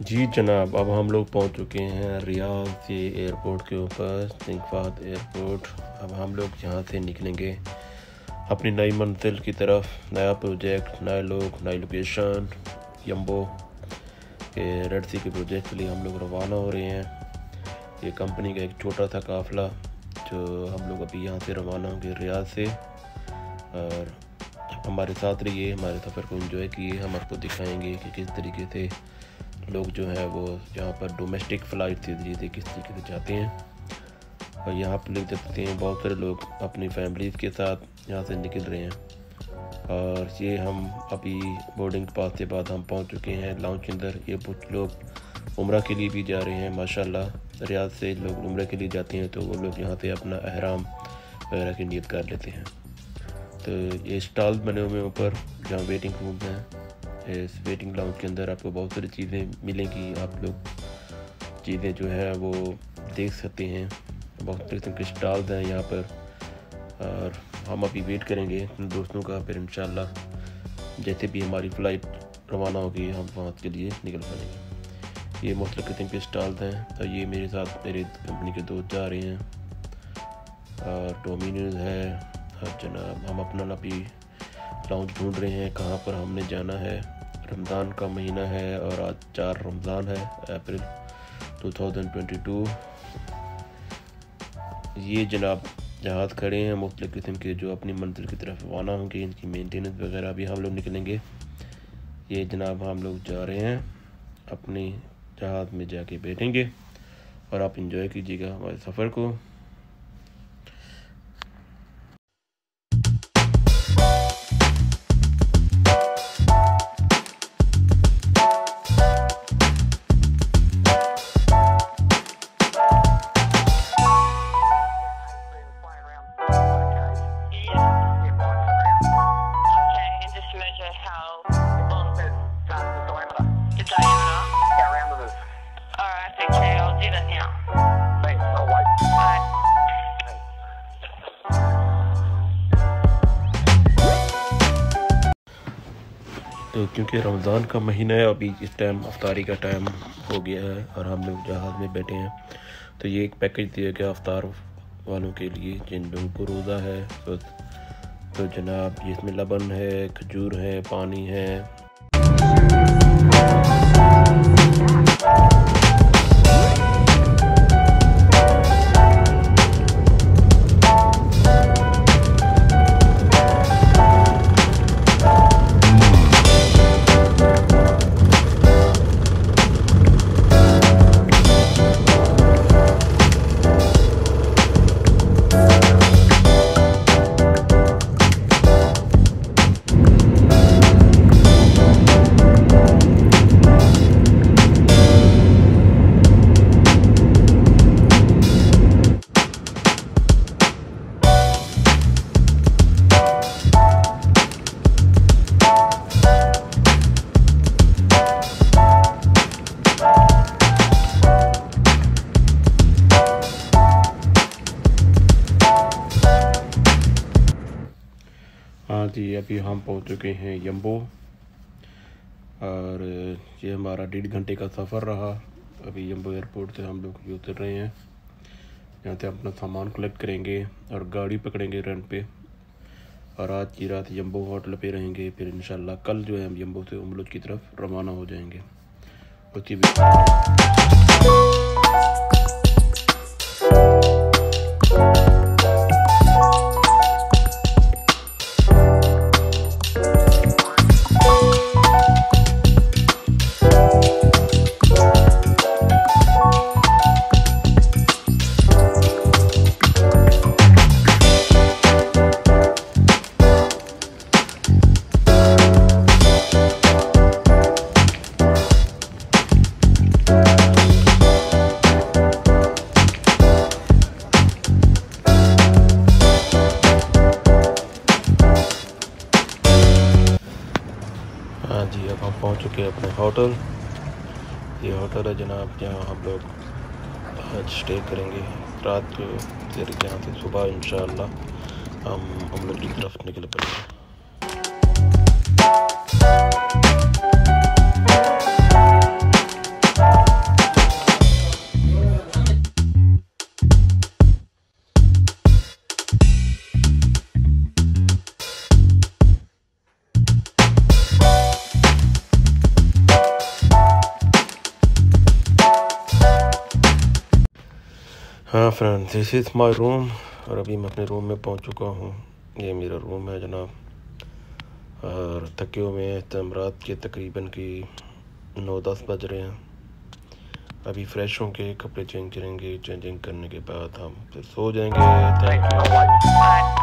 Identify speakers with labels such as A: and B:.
A: جی جناب، اب ہم لوگ پہنچ چکے ہیں ریاض سے ایئرپورٹ کے اوپر سنگ ایئرپورٹ۔ اب ہم لوگ یہاں سے نکلیں گے اپنی نئی منزل کی طرف، نیا پروجیکٹ، نئے لوگ، نئی لوکیشن، یمبو کے ریڈ سی کے پروجیکٹ کے لیے ہم لوگ روانہ ہو رہے ہیں۔ یہ کمپنی کا ایک چھوٹا سا قافلہ جو ہم لوگ ابھی یہاں سے روانہ ہوں گے ریاض سے۔ اور ہمارے ساتھ رہیے، ہمارے سفر کو انجوائے کیے، ہم آپ کو دکھائیں گے کہ کس طریقے سے لوگ جو ہیں وہ یہاں پر ڈومیسٹک فلائٹ سے ذریعے کس طریقے سے جاتے ہیں۔ اور یہاں پر لکھ دیتے ہیں، بہت سارے لوگ اپنی فیملیز کے ساتھ یہاں سے نکل رہے ہیں۔ اور یہ ہم ابھی بورڈنگ پاس کے بعد ہم پہنچ چکے ہیں۔ لانچ اندر یہ کچھ لوگ عمرہ کے لیے بھی جا رہے ہیں، ماشاءاللہ ریاض سے لوگ عمرہ کے لیے جاتے ہیں تو وہ لوگ یہاں سے اپنا احرام وغیرہ کی نیت کر لیتے ہیں۔ تو یہ اسٹال بنے ہوئے اوپر، جہاں ویٹنگ روم ہیں۔ اس ویٹنگ لاؤنج کے اندر آپ کو بہت ساری چیزیں ملیں گی۔ آپ لوگ چیزیں جو ہے وہ دیکھ سکتے ہیں۔ بہت قسم کے اسٹالز ہیں یہاں پر۔ اور ہم ابھی ویٹ کریں گے دوستوں کا، پھر انشاءاللہ جیسے بھی ہماری فلائٹ روانہ ہوگی، ہم وہاں کے لیے نکل پائیں گے۔ یہ مختلف قسم کے اسٹالز ہیں۔ اور یہ میرے ساتھ میرے کمپنی کے دوست جا رہے ہیں۔ اور ڈومینوز ہے۔ اور جناب ہم اپنا ابھی لاؤنج ڈھونڈ رہے ہیں، کہاں پر ہم نے جانا ہے؟ رمضان کا مہینہ ہے اور آج چار رمضان ہے، اپریل 2022 یہ جناب جہاز کھڑے ہیں، مختلف قسم کے جو اپنی منزل کی طرف روانہ ہوں گے، ان کی مینٹیننس وغیرہ بھی ہم لوگ نکلیں گے۔ یہ جناب ہم لوگ جا رہے ہیں، اپنی جہاز میں جا کے بیٹھیں گے اور آپ انجوائے کیجیے گا ہمارے سفر کو۔ تو کیونکہ رمضان کا مہینہ ہے، ابھی اس ٹائم افطاری کا ٹائم ہو گیا ہے اور ہم لوگ جہاز میں بیٹھے ہیں۔ تو یہ ایک پیکج دیا گیا افطار والوں کے لیے، جن لوگوں کو روزہ ہے۔ تو جناب جس میں لبن ہے، کھجور ہے، پانی ہے۔ جی ابھی ہم پہنچ چکے ہیں یمبو۔ اور یہ ہمارا ڈیڑھ گھنٹے کا سفر رہا۔ ابھی یمبو ایئرپورٹ سے ہم لوگ یہ اتر رہے ہیں۔ یہاں سے اپنا سامان کلیکٹ کریں گے اور گاڑی پکڑیں گے رینٹ پہ۔ اور آج کی رات یمبو ہوٹل پہ رہیں گے۔ پھر انشاءاللہ کل جو ہے ہم یمبو سے املوج کی طرف روانہ ہو جائیں گے۔ اسی بھی پہنچ چکے اپنے ہوٹل۔ یہ ہوٹل ہے جناب جہاں ہم لوگ آج اسٹے کریں گے۔ رات کو پھر جہاں سے صبح انشاءاللہ ہم ہم لوگ کی طرف نکل پڑیں گے۔ ہاں فرینڈ دس از مائی روم اور ابھی میں اپنے روم میں پہنچ چکا ہوں۔ یہ میرا روم ہے جناب۔ اور تھکے میں ہیں کے تقریباً کی نو دس بج رہے ہیں۔ ابھی فریش ہوں کے کپڑے چینج کریں گے چینجنگ کرنے کے بعد ہم پھر سو جائیں گے۔ Thank you